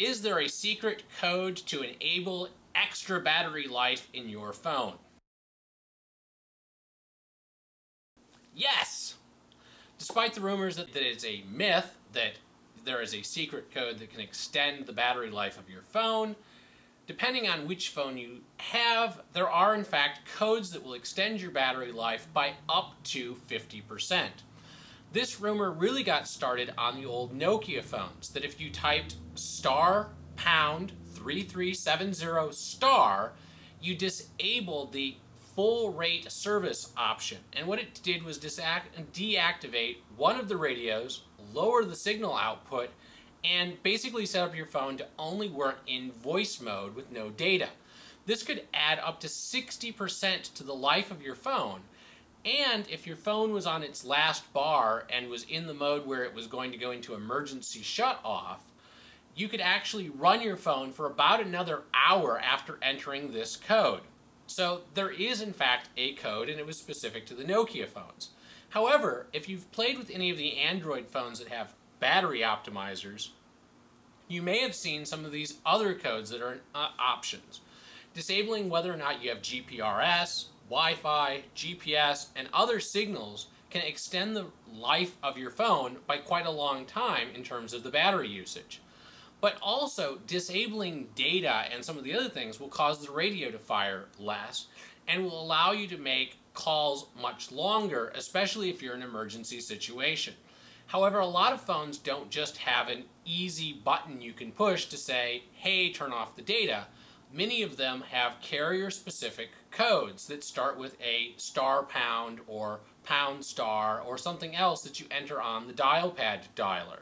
is there a secret code to enable extra battery life in your phone? Yes! Despite the rumors that, it's a myth that there is a secret code that can extend the battery life of your phone, depending on which phone you have, there are in fact codes that will extend your battery life by up to 50%. This rumor really got started on the old Nokia phones, that if you typed star pound 3370 star, you disabled the full rate service option. And what it did was deactivate one of the radios, lower the signal output, and basically set up your phone to only work in voice mode with no data. This could add up to 60% to the life of your phone and if your phone was on its last bar and was in the mode where it was going to go into emergency shut off, you could actually run your phone for about another hour after entering this code. So there is in fact a code and it was specific to the Nokia phones. However, if you've played with any of the Android phones that have battery optimizers, you may have seen some of these other codes that are uh, options. Disabling whether or not you have GPRS, Wi-Fi, GPS, and other signals can extend the life of your phone by quite a long time in terms of the battery usage. But also, disabling data and some of the other things will cause the radio to fire less and will allow you to make calls much longer, especially if you're in an emergency situation. However, a lot of phones don't just have an easy button you can push to say, hey, turn off the data many of them have carrier-specific codes that start with a star pound or pound star or something else that you enter on the dial pad dialer.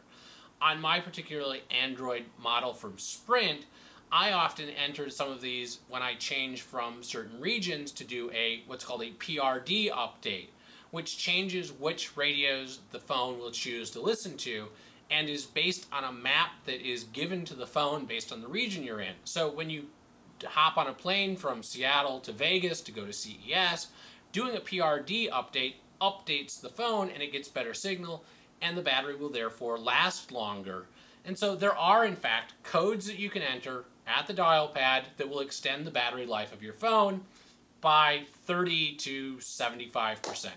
On my particularly Android model from Sprint, I often enter some of these when I change from certain regions to do a what's called a PRL update, which changes which radios the phone will choose to listen to and is based on a map that is given to the phone based on the region you're in. So when you hop on a plane from Seattle to Vegas to go to CES, doing a PRL update updates the phone and it gets better signal and the battery will therefore last longer. And so there are in fact codes that you can enter at the dial pad that will extend the battery life of your phone by 30 to 75%.